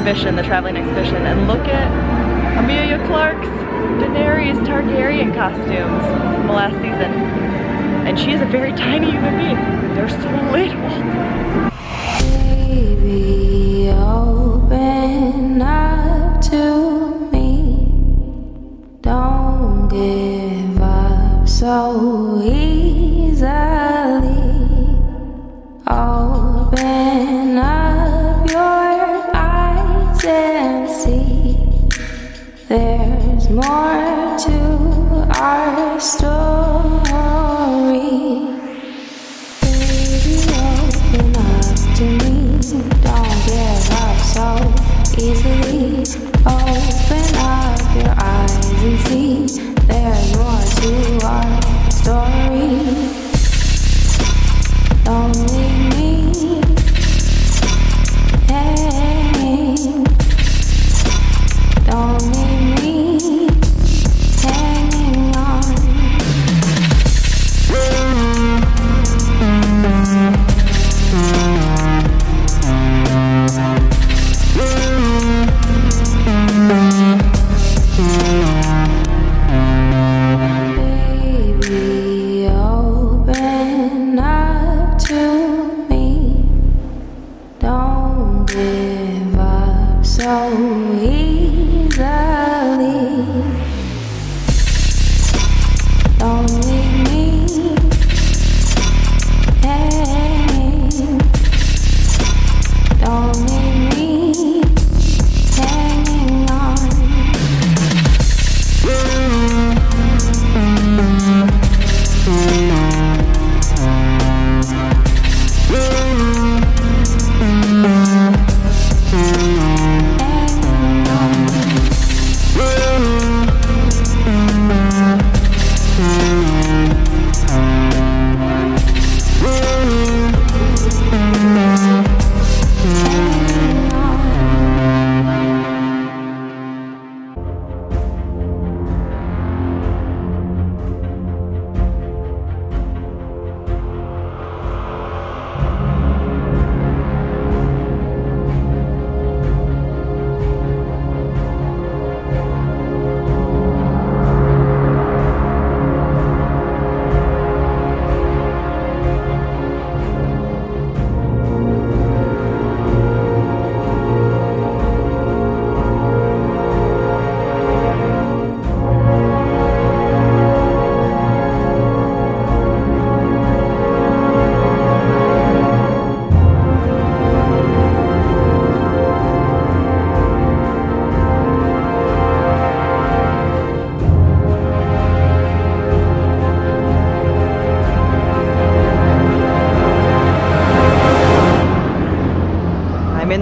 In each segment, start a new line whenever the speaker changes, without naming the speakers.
Exhibition, the traveling exhibition, and look at Emilia Clarke's Daenerys Targaryen costumes from the last season. And she is a very tiny human being. They're so little.
Baby, open up to me. Don't give up so easily.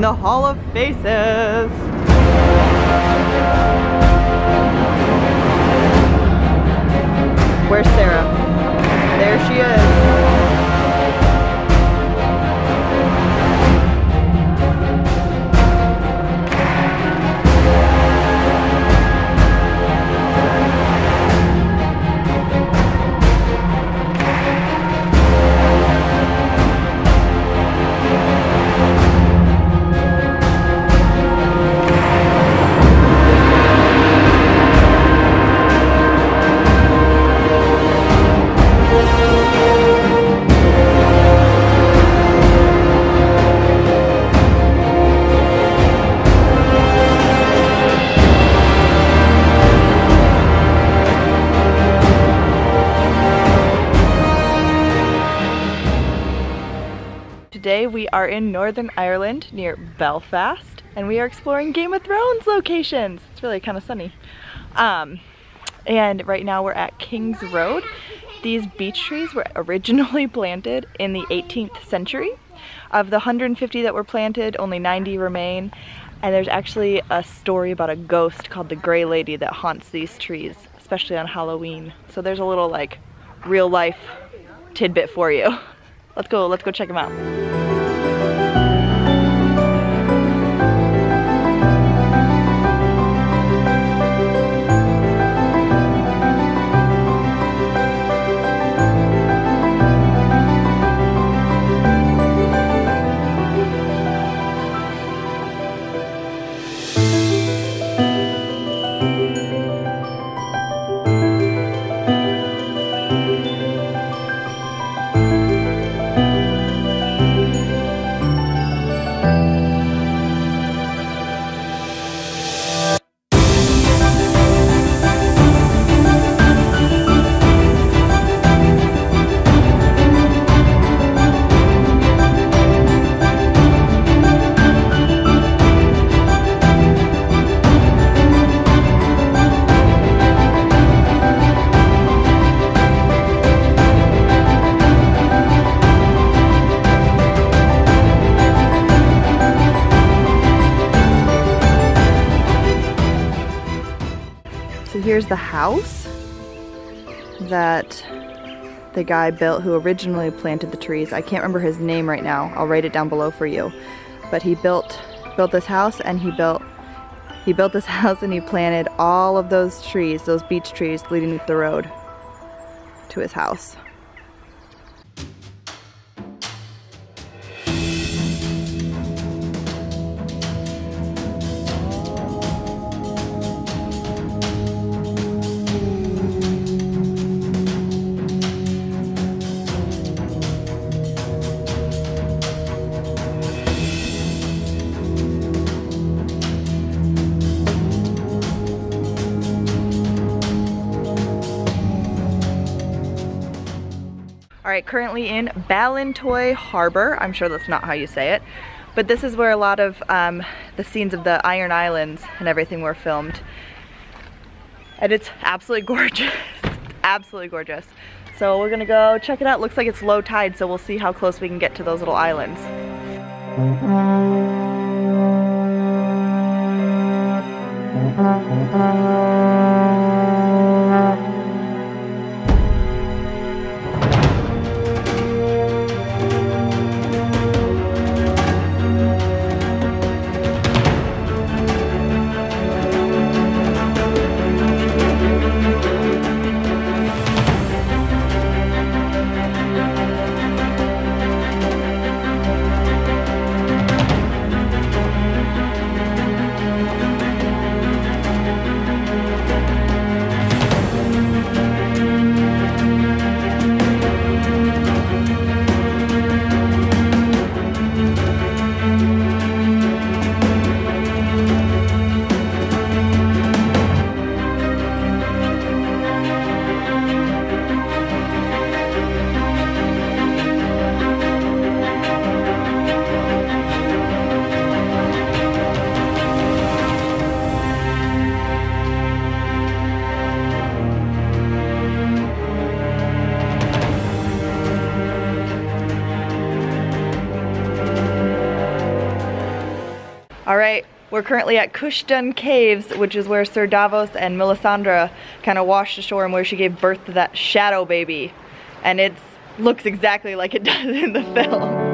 The Hall of Faces. Where's Sarah? There she is. Today we are in Northern Ireland near Belfast and we are exploring Game of Thrones locations. It's really kind of sunny. Um, and right now we're at King's Road. These beech trees were originally planted in the 18th century. Of the 150 that were planted, only 90 remain. And there's actually a story about a ghost called the Grey Lady that haunts these trees, especially on Halloween. So there's a little like real life tidbit for you. Let's go, let's go check them out. Here's the house that the guy built who originally planted the trees. I can't remember his name right now. I'll write it down below for you. But he built built this house and he built he built this house and he planted all of those trees, those beech trees leading up the road to his house. Right, currently in Ballintoy Harbor. I'm sure that's not how you say it, but this is where a lot of um, the scenes of the Iron Islands and everything were filmed. And it's absolutely gorgeous, absolutely gorgeous. So we're gonna go check it out. Looks like it's low tide, so we'll see how close we can get to those little islands. All right, we're currently at Cushendun Caves, which is where Sir Davos and Melisandre kind of washed ashore and where she gave birth to that shadow baby. And it looks exactly like it does in the film.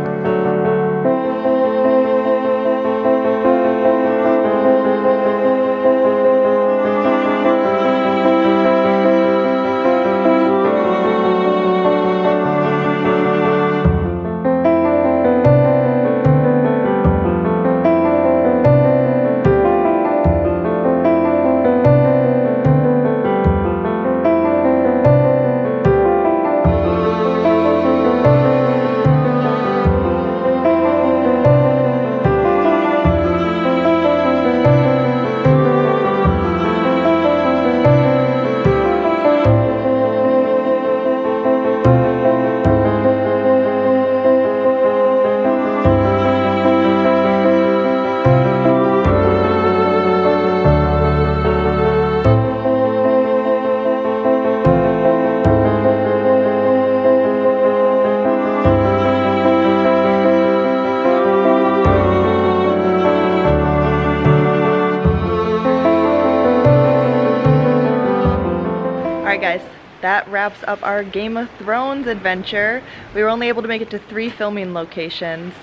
Alright guys, that wraps up our Game of Thrones adventure. We were only able to make it to three filming locations,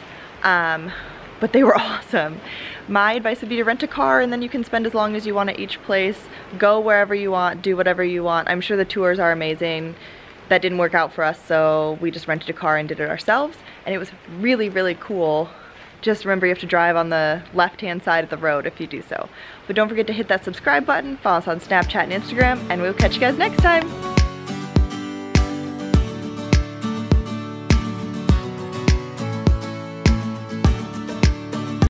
um, but they were awesome. My advice would be to rent a car and then you can spend as long as you want at each place. Go wherever you want, do whatever you want. I'm sure the tours are amazing. That didn't work out for us, so we just rented a car and did it ourselves. And it was really, really cool just remember you have to drive on the left-hand side of the road if you do so. But don't forget to hit that subscribe button, follow us on Snapchat and Instagram, and we'll catch you guys next time.